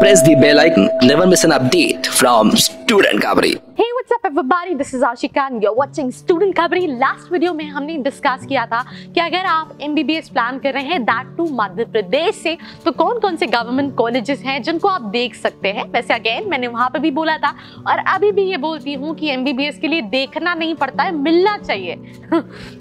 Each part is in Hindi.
press the bell icon. Never miss an update from Student Kabri. Hey, up, everybody? This is Ashika and you're watching Student Khabri last video में हमने डिस्कस किया था कि अगर आप एमबीबीएस प्लान कर रहे हैं दैट टू मध्य प्रदेश से तो कौन कौन से गवर्नमेंट कॉलेजेस हैं जिनको आप देख सकते हैं? वैसे अगेन मैंने वहाँ पे भी बोला था और अभी भी ये बोलती हूँ कि एमबीबीएस के लिए देखना नहीं पड़ता है, मिलना चाहिए।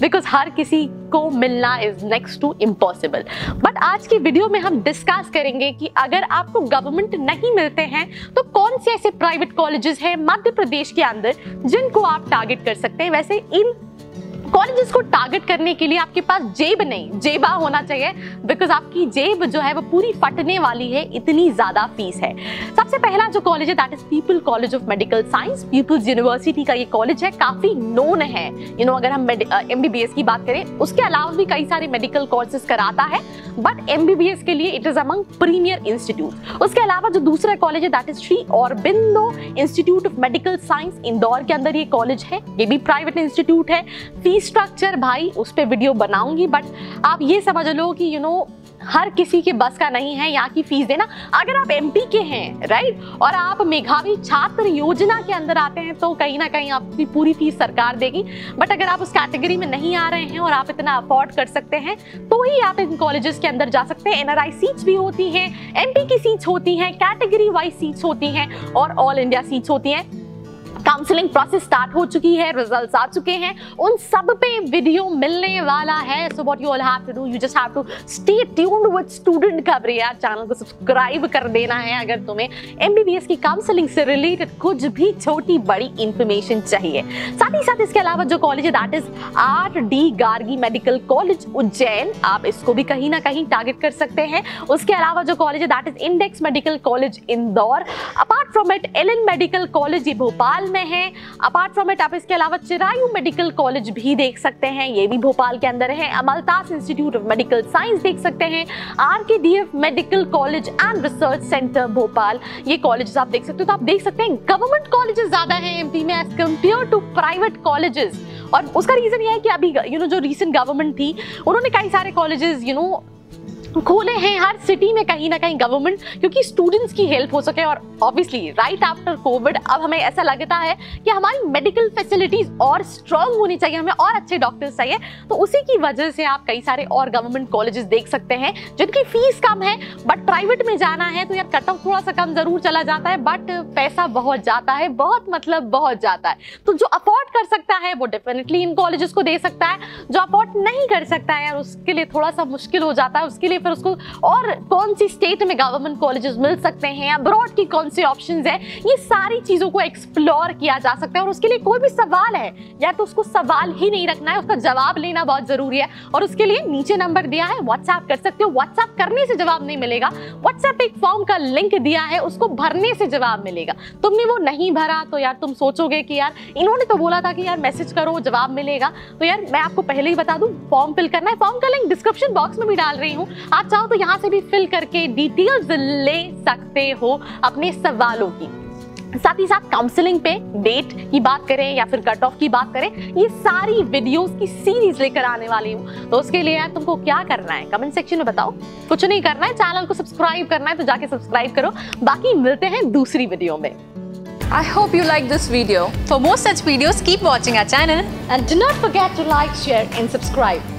बिकॉज़ हर किसी को मिलना is next to impossible but आज की वीडियो में हम डिस्कस करेंगे कि अगर आपको गवर्नमेंट नहीं मिलते हैं तो कौन से ऐसे प्राइवेट कॉलेजेस हैं मध्य प्रदेश के अंदर जिनको आप टारगेट कर सकते हैं। वैसे इन कॉलेजेस को टारगेट करने के लिए आपके पास जेब नहीं जेबा होना चाहिए बिकॉज़ आपकी जेब जो है वो पूरी फटने वाली है इतनी ज़्यादा फ़ीस है। सबसे पहला जो कॉलेज है that is people college of medical science people's university का ये कॉलेज है काफ़ी नोन है। यू you नो know, अगर हम एमबीबीएस की बात करें उसके अलावा भी कई सारे मेडिकल कोर्सेज कराता है। बट एम एमबीबीएस के लिए it is among premier institute उसके अलावा जो दूसरा कॉलेज है that is Shri Aurobindo institute of medical science Indore के अंदर ये कॉलेज है. ये भी प्राइवेट इंस्टीट्यूट है. फ़ीस स्ट्रक्चर भाई उस पर वीडियो बनाऊँगी बट आप ये समझ लो कि यू you नो know, हर किसी के बस का नहीं है, यहाँ की फ़ीस देना। अगर आप एमपी के हैं राइट और आप मेघावी छात्र योजना के अंदर आते हैं तो कहीं ना कहीं आपकी पूरी फ़ीस सरकार देगी। बट अगर आप उस कैटेगरी में नहीं आ रहे हैं और आप इतना अफोर्ड कर सकते हैं तो ही आप इन कॉलेजेस के अंदर जा सकते हैं। एनआरआई सीट्स भी होती हैं एमपी की सीट्स होती हैं कैटेगरी वाइज सीट्स होती हैं और ऑल इंडिया सीट्स होती हैं। काउंसलिंग प्रोसेस स्टार्ट हो चुकी है रिजल्ट्स आ चुके हैं। उन सब पे वीडियो मिलने वाला है। So what you all have to do you just have to stay tuned with student खबरें चैनल को सब्सक्राइब कर देना है अगर तुम्हें। एमबीबीएस की काउंसलिंग से रिलेटेड कुछ भी छोटी बड़ी इंफॉर्मेशन चाहिए। साथ ही साथ इसके अलावा जो कॉलेज है that is R D Gardi medical college Ujjain, आप इसको भी कहीं ना कहीं टारगेट कर सकते हैं। उसके अलावा जो कॉलेज है that is index medical college Indore apart from it L medical college Bhopal में है। अपार्ट फ्रॉम इट आप इसके अलावा चिरायू मेडिकल कॉलेज भी देख सकते हैं। ये भी भोपाल के अंदर है। Amaltas institute of medical science देख सकते हैं। R K D F medical college and research centre Bhopal. ये कॉलेजेस आप देख सकते हो। तो आप देख सकते हैं गवर्नमेंट कॉलेजेस ज़्यादा है एमपी में as compared to private colleges और उसका रीजन ये है कि अभी यू नो जो रिसेंट गवर्नमेंट थी, उन्होंने कई सारे कॉलेजेस यू नो खोले हैं हर सिटी में कहीं ना कहीं गवर्नमेंट क्योंकि स्टूडेंट्स की हेल्प हो सके और ऑब्वियसली राइट आफ्टर कोविड अब हमें ऐसा लगता है कि हमारी मेडिकल फैसिलिटीज़ और स्ट्रांग होनी चाहिए, हमें और अच्छे डॉक्टर्स चाहिए। तो उसी की वजह से आप कई सारे और गवर्नमेंट कॉलेजेस देख सकते हैं, जिनकी फ़ीस कम है बट प्राइवेट में जाना है तो यार कट ऑफ़ थोड़ा सा कम ज़रूर चला जाता है बट पैसा बहुत जाता है, बहुत मतलब बहुत जाता है। तो जो अफोर्ड कर सकता है, वो डेफिनेटली इन कॉलेजेस को दे सकता है, जो अफोर्ड नहीं कर सकता है, यार उसके लिए थोड़ा सा मुश्किल हो जाता है, उसके लिए फिर उसको और कौन सी स्टेट में गवर्नमेंट कॉलेजेस मिल सकते हैं अब्रॉड की कौन सी ऑप्शंस है, ये सारी चीज़ों को एक्सप्लोर किया जा सकता है और उसके लिए कोई भी सवाल है, या तो उसको सवाल ही नहीं रखना है, उसका जवाब लेना बहुत ज़रूरी है और उसके लिए नीचे नंबर दिया है व्हाट्सएप कर सकते हो व्हाट्सएप करने से जवाब नहीं मिलेगा व्हाट्सएप एक फॉर्म का लिंक दिया है, उसको भरने से जवाब मिलेगा। तुमने वो नहीं भरा तो यार तुम सोचोगे कि यार, इन्होंने तो बोला था कि यार मैसेज करो, जवाब मिलेगा। तो यार मैं आपको पहले ही बता दूँ फॉर्म फिल करना है फॉर्म का लिंक डिस्क्रिप्शन बॉक्स में भी डाल रही हूँ। आप चाहो तो यहाँ से भी फिल करके डिटेल्स ले सकते हो अपने सवालों की साथ ही साथ काउंसलिंग पे डेट की बात करें या फिर कट ऑफ़ की बात करें ये सारी वीडियोस की सीरीज़ लेकर आने वाली हूँ तो उसके लिए यार तुमको क्या करना है कमेंट सेक्शन में बताओ कुछ नहीं करना है चैनल को सब्सक्राइब करना है तो जाके सब्सक्राइब करो बाकी मिलते हैं दूसरी वीडियो में I hope you like this video. For more such videos, keep watching our channel. And do not forget to like, share and subscribe.